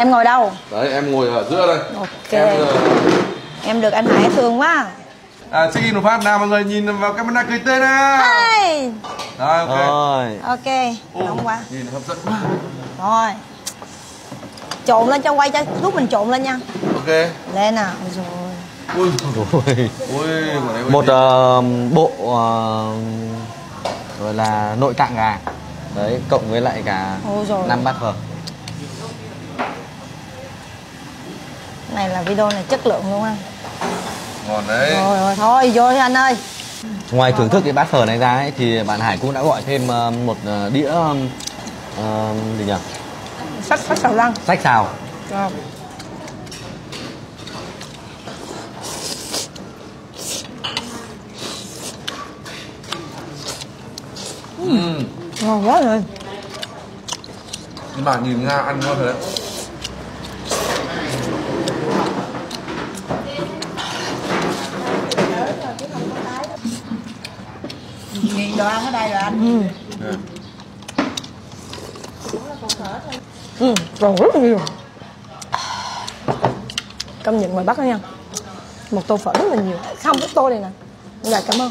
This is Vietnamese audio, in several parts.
em ngồi đâu? Đấy em ngồi ở giữa đây. Ok. Em em, giờ- được anh hải thương quá. À check in một phát. Nào mọi người nhìn vào camera cười tươi nào hey. rồi ok. Rồi. Ok nóng quá. nhìn hấp dẫn quá. Rồi. Trộn lên cho quay cho lúc mình trộn lên nha. Ok. Lên nào. Rồi. Ui. Ôi. ui một ờ, bộ ờ, gọi là nội tạng gà. Đấy cộng với lại cả năm bát phở này là video này chất lượng luôn á. Ngon đấy. Rồi rồi thôi vô đi anh ơi. Ngoài thưởng thức cái bát phở này ra ấy, thì bạn Hải cũng đã gọi thêm ờ, một ờ, đĩa ờ, gì nhỉ? Sách sách sầu lăng. Sách xào. Ừ. ngon quá rồi. Mà nhìn nga ăn ngon thật đấy Nhìn đồ ăn ở đây rồi anh. Ừ. Ừ, còn rất là nhiều. Công nhận ngoài Bắc đó nha. Một tô phở rất là nhiều. Không, cái tô này nè. Dạ, cảm ơn.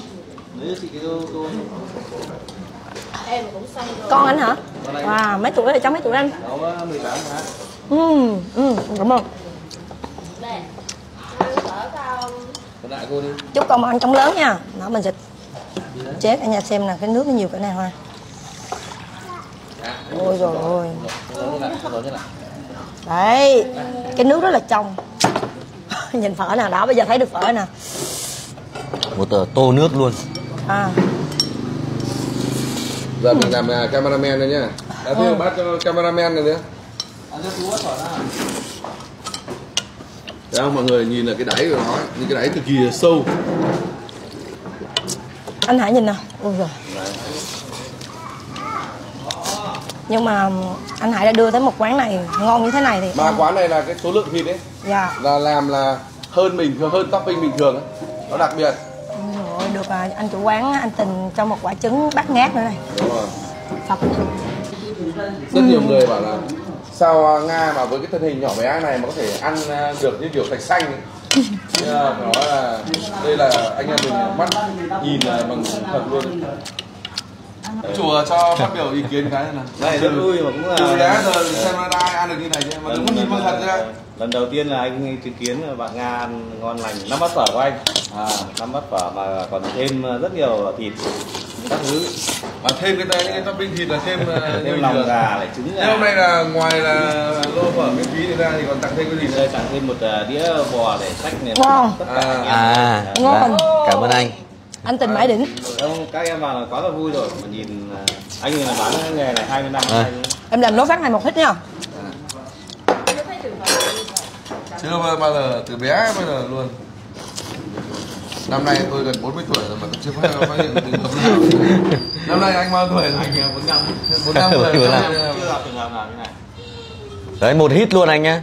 Con anh hả? Wow, mấy tuổi rồi, cháu mấy tuổi anh? Ừ, ừ, cảm ơn. Chúc con ăn trong lớn nha. Đó, mình sẽ chế cả nhà xem nè Cái nước nó nhiều cỡ này hoa. Ôi rồi ôi. Đấy Cái nước rất là trong. Nhìn phở nè, đó bây giờ thấy được phở nè một ờ, tô nước luôn. À, giờ mình làm à, cameraman đây nhá. Đã đưa bát cho cameraman này nữa. Không mọi người nhìn là cái đáy của nó những cái đáy cực kỳ là sâu Anh Hải nhìn nè Ôi rồi Nhưng mà anh Hải đã đưa tới một quán này ngon như thế này thì mà quán này là cái số lượng thịt ấy Dạ. là làm là hơn bình thường hơn topping bình thường ấy. nó đặc biệt. Rồi, được à, anh chủ quán anh tình cho một quả trứng bát ngát nữa này. Đúng rồi. Phật rất nhiều người bảo là sao à, nga mà với cái thân hình nhỏ bé này mà có thể ăn à, được như kiểu thạch xanh ấy. Phải nói là đây là anh em mình mắt nhìn là bằng thật luôn. Chùa cho phát biểu ý kiến cái này Này rất vui mà cũng là từ bé giờ xem nó ai ăn được như này chứ mà đúng nhìn bằng thật ra lần đầu tiên là anh chứng kiến là bạn Nga ăn ngon lành năm bát phở của anh. À, năm bát phở mà còn thêm rất nhiều thịt các thứ. Và thêm cái tay cái topping thịt là thêm à, thêm lòng gà lại trứng Thế hôm gà nay là ngoài là lô phở miễn phí thì ra thì còn tặng thêm cái gì nữa? Đây tặng thêm một à, đĩa bò để sách này Ngon. tất cả anh em. à Ngon. dạ, cảm ơn anh. Anh tình mãi đỉnh. Không, các em vào là quá là vui rồi. Mà nhìn à, anh là bán nghề này 20 năm À. Em làm lố phát này một thích nha. Chưa bao giờ từ bé bây giờ luôn năm nay tôi gần 40 tuổi rồi mà tôi chưa phát, phát hiện hợp nào. Năm nay anh bao tuổi rồi? Anh bốn năm. Bốn năm rồi chưa gặp trường hợp nào như này. Đấy một hit luôn anh nhá